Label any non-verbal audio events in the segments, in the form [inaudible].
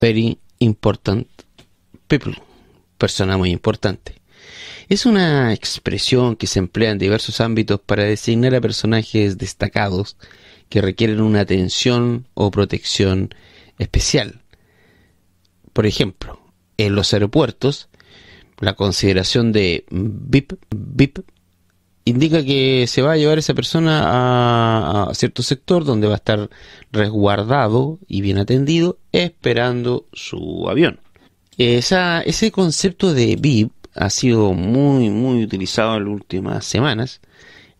Very important people. Persona muy importante. Es una expresión que se emplea en diversos ámbitos para designar a personajes destacados que requieren una atención o protección especial. Por ejemplo, en los aeropuertos, la consideración de VIP, indica que se va a llevar esa persona a, cierto sector donde va a estar resguardado y bien atendido esperando su avión. Esa, ese concepto de VIP ha sido muy, muy utilizado en las últimas semanas.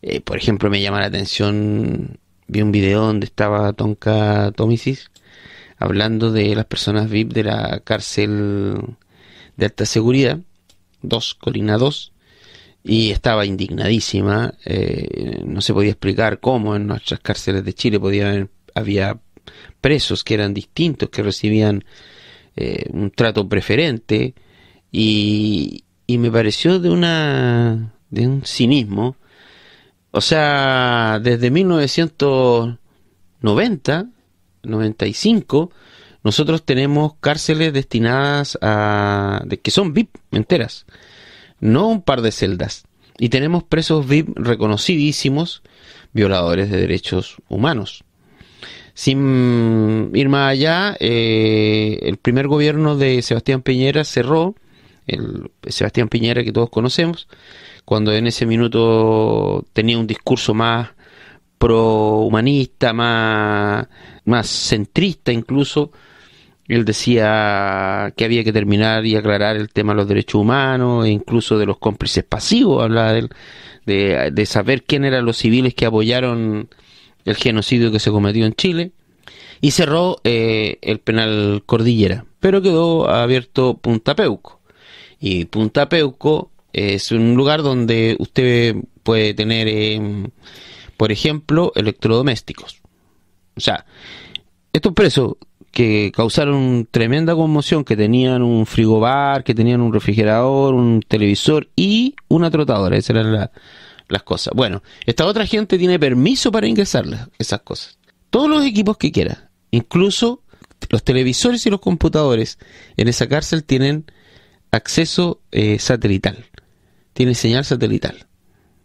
Eh, por ejemplo, me llama la atención, vi un video donde estaba Tonka Tomisis hablando de las personas VIP de la cárcel de alta seguridad, 2, Colina 2, y estaba indignadísima. Eh, no se podía explicar cómo en nuestras cárceles de Chile haber, había presos que eran distintos, que recibían eh, un trato preferente y, me pareció de una de un cinismo. O sea, desde 1990, 95, nosotros tenemos cárceles destinadas a que son VIP enteras no un par de celdas. Y tenemos presos VIP reconocidísimos, violadores de derechos humanos. Sin ir más allá, eh, el primer gobierno de Sebastián Piñera cerró, el Sebastián Piñera que todos conocemos, cuando en ese minuto tenía un discurso más pro-humanista, más, más centrista incluso, él decía que había que terminar y aclarar el tema de los derechos humanos, e incluso de los cómplices pasivos, hablaba de, de, saber quién eran los civiles que apoyaron el genocidio que se cometió en Chile, y cerró eh, el penal Cordillera, pero quedó abierto Punta Peuco. Y Punta Peuco es un lugar donde usted puede tener, em, por ejemplo, electrodomésticos. O sea, estos presos que causaron tremenda conmoción, que tenían un frigobar, que tenían un refrigerador, un televisor y una trotadora. Esas eran las cosas. Bueno, esta otra gente tiene permiso para ingresar esas cosas. Todos los equipos que quiera, incluso los televisores y los computadores en esa cárcel tienen acceso eh, satelital, tienen señal satelital.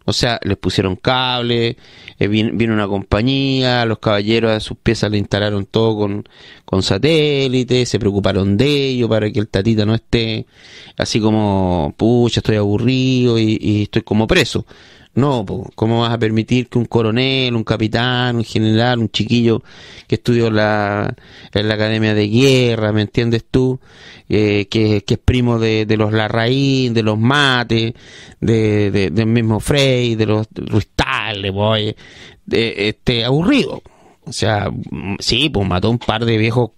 O sea, les pusieron cable, eh, vino, una compañía, los caballeros a sus piezas le instalaron todo con, con satélite, se preocuparon de ello para que el tatita no esté así como, pucha, estoy aburrido y estoy como preso. No, ¿cómo vas a permitir que un coronel, un capitán, un general, un chiquillo que estudió la, en la Academia de Guerra, ¿me entiendes tú? Eh, que, es primo de, los Larraín, de los Mate, de, del mismo Frey, de los Ruiz voy, de, este, aburrido. O sea, sí, pues mató un par de viejos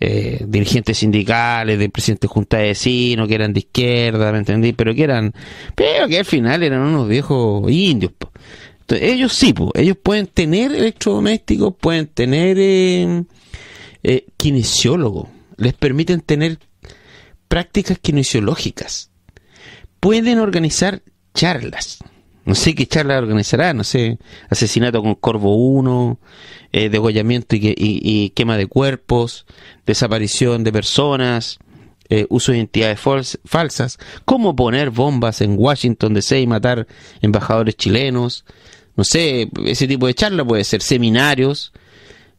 eh, dirigentes sindicales, de presidente de junta de vecinos, que eran de izquierda, ¿me entendí? Pero que eran, pero que al final eran unos viejos indios. Entonces, ellos sí, pues, ellos pueden tener electrodomésticos, pueden tener eh, eh, kinesiólogos, les permiten tener prácticas kinesiológicas, pueden organizar charlas. No sé qué charla organizará, no sé, asesinato con Corvo 1, eh, degollamiento y, quema de cuerpos, desaparición de personas, eh, uso de identidades falsas, cómo poner bombas en Washington DC y matar embajadores chilenos, no sé, ese tipo de charla puede ser seminarios,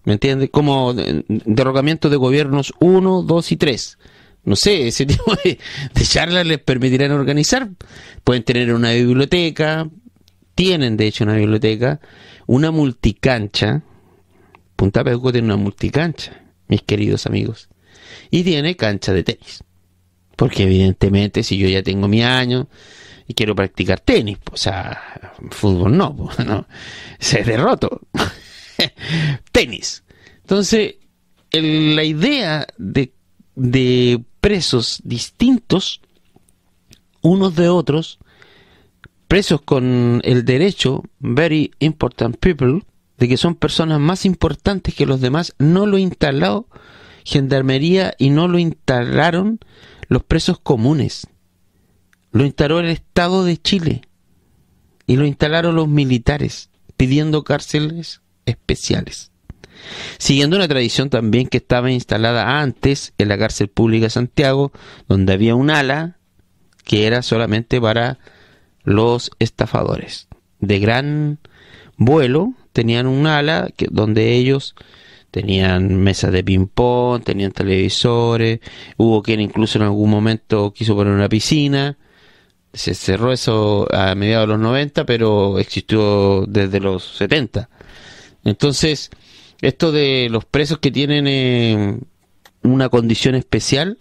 ¿me entiendes? Como derrocamiento de gobiernos 1, 2 y 3 no sé, ese [laughs] tipo de, charlas les permitirán organizar. Pueden tener una biblioteca, tienen de hecho una biblioteca, una multicancha. Punta Peuco tiene una multicancha, mis queridos amigos. Y tiene cancha de tenis. Porque evidentemente si yo ya tengo mi año y quiero practicar tenis, o sea, fútbol no, [laughs] no se derroto. [laughs] tenis. Entonces, la idea de, de presos distintos unos de otros, presos con el derecho, very important people, de que son personas más importantes que los demás, no lo instaló Gendarmería y no lo instalaron los presos comunes. Lo instaló el Estado de Chile y lo instalaron los militares pidiendo cárceles especiales. siguiendo una tradición también que estaba instalada antes en la cárcel pública de Santiago, donde había un ala que era solamente para los estafadores. De gran vuelo tenían un ala que, donde ellos tenían mesas de ping-pong, tenían televisores, hubo quien incluso en algún momento quiso poner una piscina, se cerró eso a mediados de los 90, pero existió desde los 70. Entonces, esto de los presos que tienen eh, una condición especial,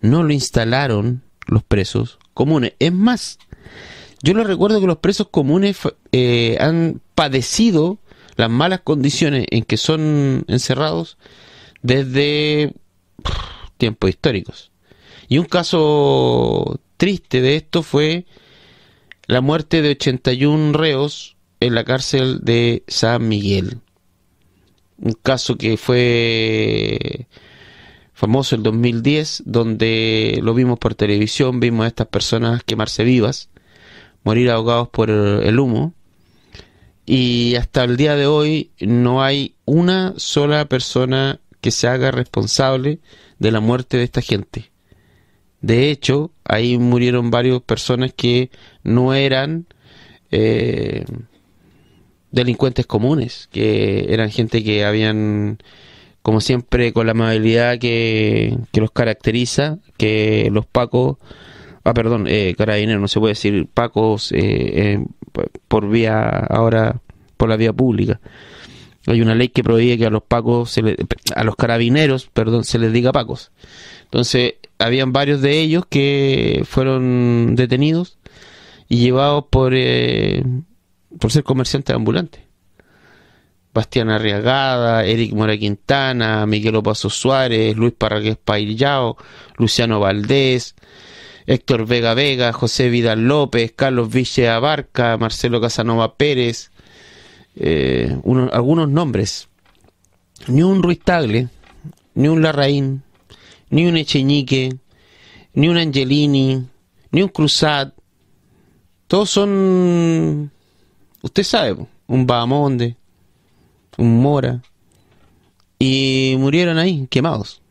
no lo instalaron los presos comunes. Es más, yo les recuerdo que los presos comunes eh, han padecido las malas condiciones en que son encerrados desde tiempos históricos. Y un caso triste de esto fue la muerte de 81 reos en la cárcel de San Miguel. Un caso que fue famoso el 2010, donde lo vimos por televisión, vimos a estas personas quemarse vivas, morir ahogados por el humo. Y hasta el día de hoy no hay una sola persona que se haga responsable de la muerte de esta gente. De hecho, ahí murieron varias personas que no eran eh, delincuentes comunes, que eran gente que habían como siempre con la amabilidad que, los caracteriza, que los pacos, ah perdón, eh, carabineros, no se puede decir pacos eh, eh, por vía, ahora por la vía pública. Hay una ley que prohíbe que a los pacos, se a los carabineros, perdón, se les diga pacos. Entonces, habían varios de ellos que fueron detenidos y llevados por, eh, por ser comerciantes ambulantes. Bastián Arriagada, Eric Mora Quintana, Miguel Opaso Suárez, Luis Parragués Paillao, Luciano Valdés, Héctor Vega Vega, José Vidal López, Carlos Ville Abarca, Marcelo Casanova Pérez, eh, algunos nombres. Ni un Ruiz Tagle, ni un Larraín, ni un Echeñique, ni un Angelini, ni un Cruzat. Todos son, usted sabe, un Bahamonde, un Mora, y murieron ahí, quemados.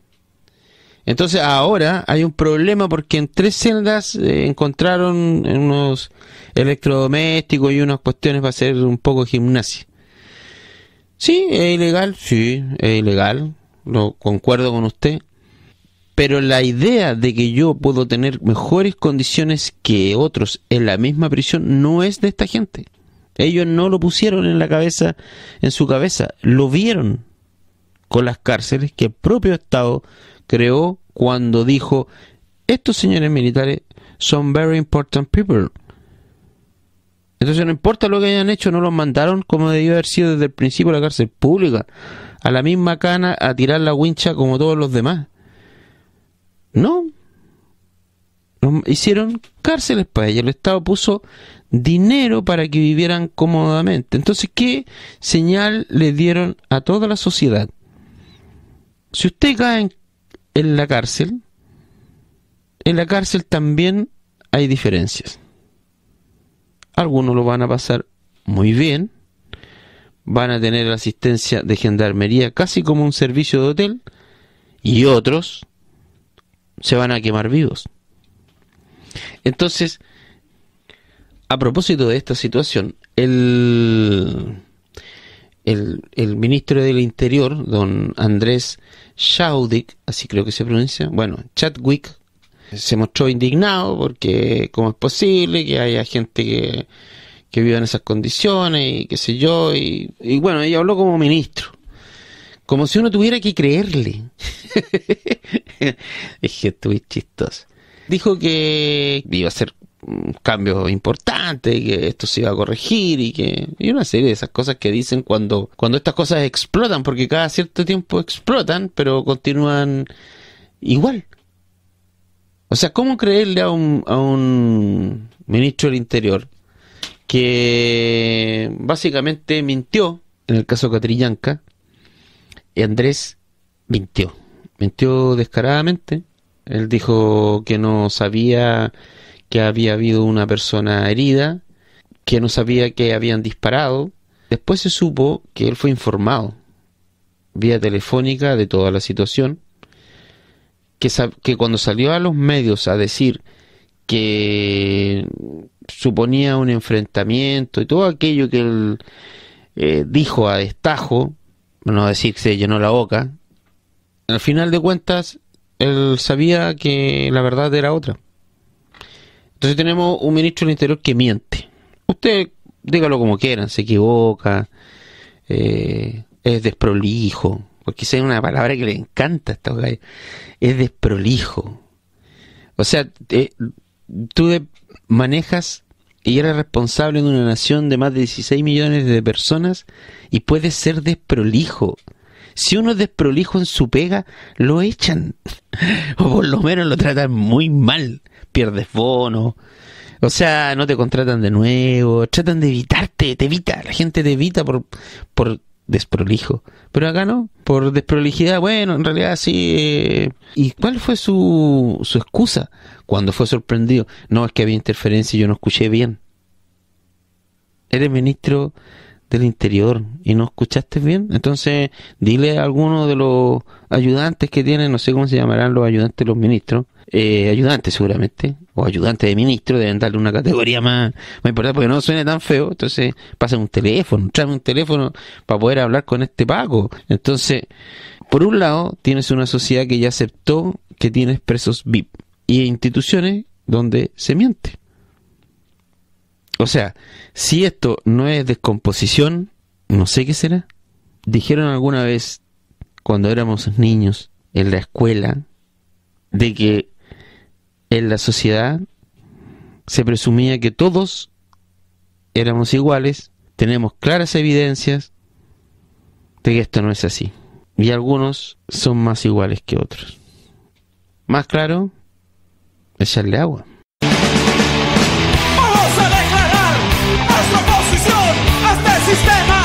Entonces ahora hay un problema porque en tres celdas eh, encontraron unos electrodomésticos y unas cuestiones para hacer un poco de gimnasia. Sí, es ilegal, sí, es ilegal, lo concuerdo con usted. Pero la idea de que yo puedo tener mejores condiciones que otros en la misma prisión no es de esta gente. Ellos no lo pusieron en la cabeza, en su cabeza, lo vieron con las cárceles que el propio Estado creó cuando dijo, estos señores militares son very important people. Entonces no importa lo que hayan hecho, no los mandaron como debió haber sido desde el principio a la cárcel pública, a la misma cana a tirar la wincha como todos los demás. No. Hicieron cárceles para ellos. El Estado puso dinero para que vivieran cómodamente. Entonces, ¿qué señal le dieron a toda la sociedad? Si usted cae en, la cárcel, en la cárcel también hay diferencias. Algunos lo van a pasar muy bien, van a tener la asistencia de gendarmería casi como un servicio de hotel, y otros se van a quemar vivos. Entonces, a propósito de esta situación, el, el, ministro del Interior, don Andrés Schaudic, así creo que se pronuncia, bueno, Chadwick, se mostró indignado porque cómo es posible que haya gente que, que viva en esas condiciones y qué sé yo, y, y bueno, ella habló como ministro, como si uno tuviera que creerle. [laughs] que estuve chistoso. Dijo que iba a ser un cambio importante, que esto se iba a corregir y que y una serie de esas cosas que dicen cuando cuando estas cosas explotan, porque cada cierto tiempo explotan, pero continúan igual. O sea, ¿cómo creerle a un, a un ministro del Interior que básicamente mintió, en el caso Catrillanca, y Andrés mintió, mintió descaradamente. Él dijo que no sabía que había habido una persona herida, que no sabía que habían disparado. Después se supo que él fue informado vía telefónica de toda la situación, que, que cuando salió a los medios a decir que suponía un enfrentamiento y todo aquello que él eh, dijo a destajo, no decir que se llenó la boca, al final de cuentas él sabía que la verdad era otra. Entonces tenemos un ministro del Interior que miente. Usted dígalo como quieran, se equivoca, eh, es desprolijo, porque esa es una palabra que le encanta a estos gallos, es desprolijo. O sea, tú manejas y eres responsable de una nación de más de 16 millones de personas y puedes ser desprolijo. Si uno es desprolijo en su pega, lo echan. [laughs] o por lo menos lo tratan muy mal. Pierdes bono. O sea, no te contratan de nuevo. Tratan de evitarte. Te evita. La gente te evita por, por desprolijo. Pero acá no. Por desprolijidad. Bueno, en realidad sí. Eh. ¿Y cuál fue su, su excusa cuando fue sorprendido? No, es que había interferencia y yo no escuché bien. Eres ministro del interior y no escuchaste bien. Entonces, dile a alguno de los ayudantes que tienen, no sé cómo se llamarán los ayudantes, los ministros, eh, ayudantes seguramente, o ayudantes de ministro, deben darle una categoría más, más importante porque no suene tan feo. Entonces, pasen un teléfono, traen un teléfono para poder hablar con este Paco. Entonces, por un lado, tienes una sociedad que ya aceptó que tienes presos VIP y instituciones donde se miente. O sea, si esto no es descomposición, no sé qué será. Dijeron alguna vez, cuando éramos niños, en la escuela, de que en la sociedad se presumía que todos éramos iguales, tenemos claras evidencias de que esto no es así. Y algunos son más iguales que otros. Más claro, echarle agua. Sistema